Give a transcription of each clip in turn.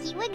Siwag.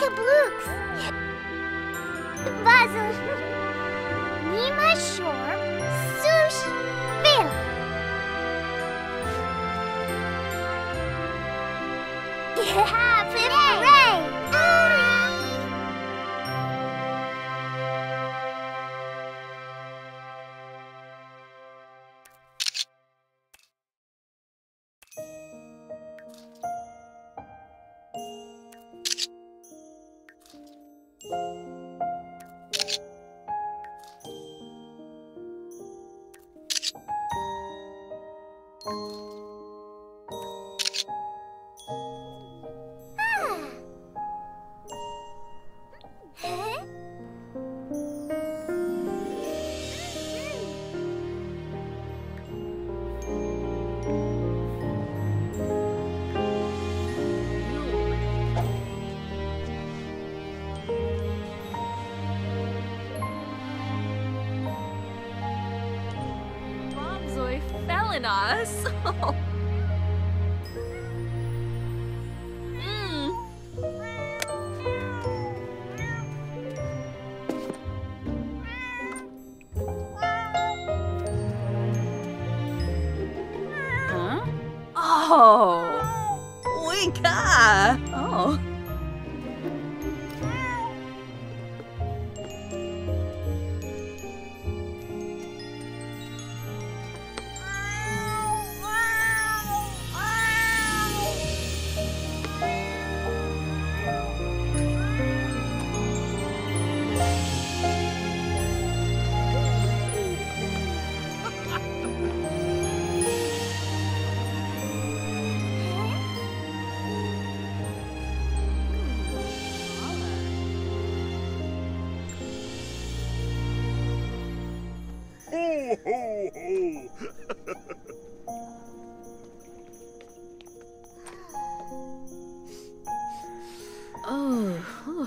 yanka blooks, basil, nima shore, sush, bill. Yeah, in us. Oh.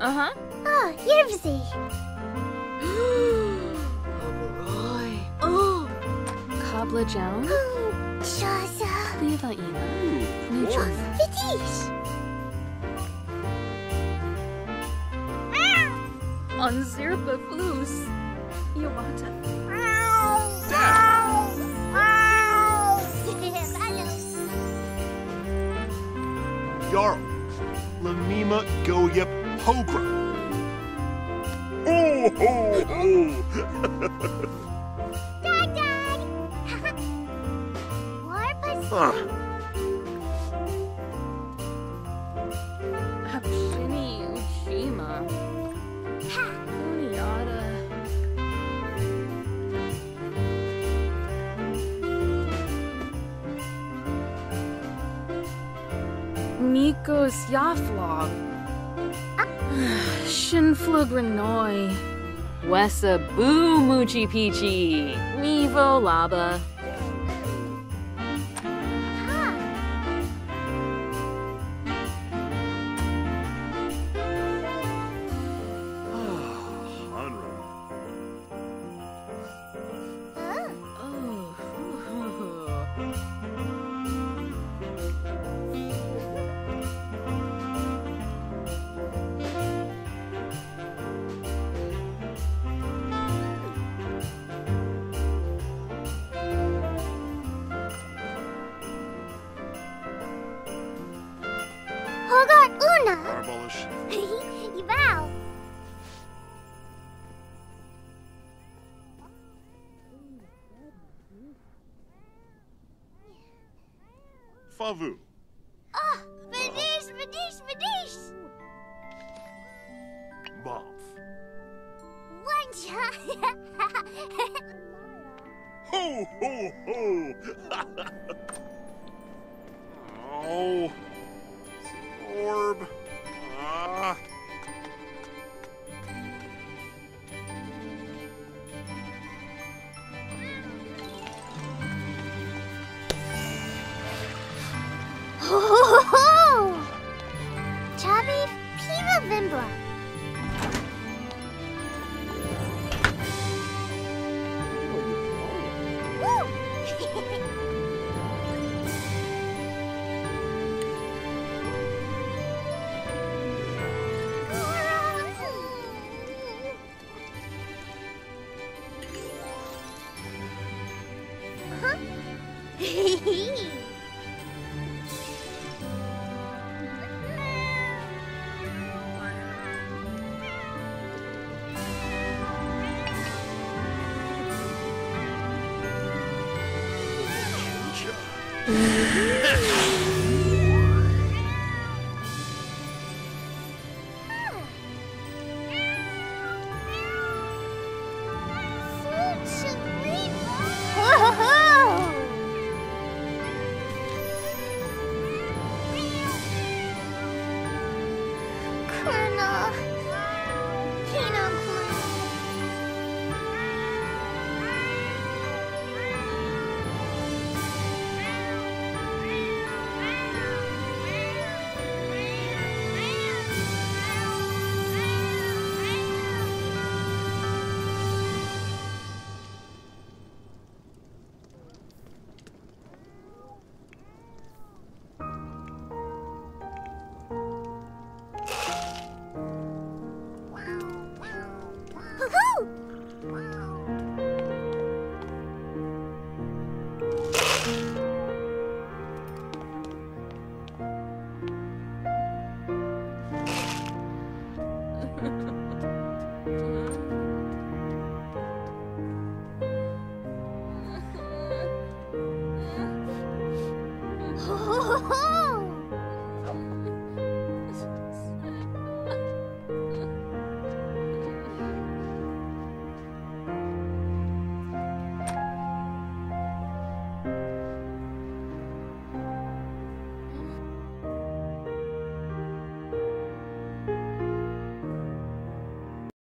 Uh huh. Oh, Yirvzi. Roy. Oh. Kabla Joan. Shaza. Liva Ina. Nidra. Fitish. On Zirba Flus. Iwata. Goyep Hogra. Ho, ho. Dad, Dad. Warpus. Huh. Hapshini Ushima. Kuniata. Nikos Yaflog. Shinflugranoi. Wessa Boo Moochie Peachy. Nevo Laba. Arbalish. wow. Favu. Oh, Vadish, Vadish, Vadish. Bomph. One shot. Ho, ho, ho. Oh. Orb. Ah. えっ?